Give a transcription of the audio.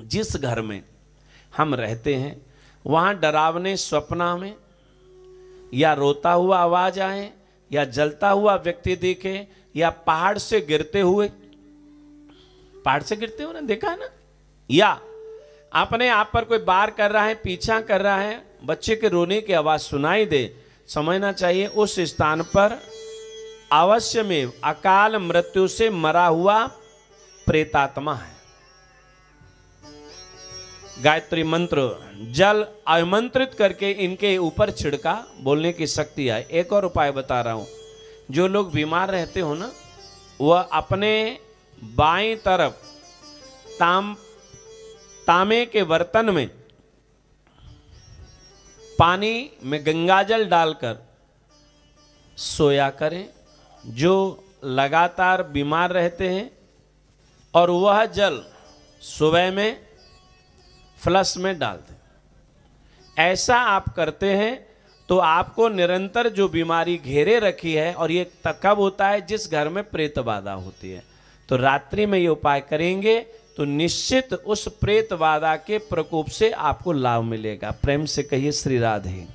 जिस घर में हम रहते हैं, वहाँ डरावने स्वप्ना में या रोता हुआ आवाज़ आए, या जलता हुआ व्यक्ति दिखे, या पहाड़ से गिरते हुए। पहाड़ से गिरते हुए ना, देखा है ना? या अपने आप पर कोई बार कर रहा है, पीछा कर रहा है, बच्चे के रोने की आवाज़ सुनाई दे, समझना चाहिए उस स्थान पर अवश्य में अकाल मृत्यु से मरा हुआ प्रेतात्मा है। गायत्री मंत्र। जल आमंत्रित करके इनके ऊपर छिड़का बोलने की शक्ति है। एक और उपाय बता रहा हूँ। जो लोग बीमार रहते हो ना, वह अपने बाएँ तरफ़ ताम तांबे के बर्तन में पानी में गंगाजल डालकर सोया करें। जो लगातार बीमार रहते हैं और वह जल सुबह में फ्लश में डाल दें। ऐसा आप करते हैं तो आपको निरंतर जो बीमारी घेरे रखी है और ये तकब होता है? जिस घर में प्रेत बाधा होती है। तो रात्रि में ये उपाय करेंगे तो निश्चित उस प्रेत बाधा के प्रकोप से आपको लाभ मिलेगा। प्रेम से कहिए, श्री राधे।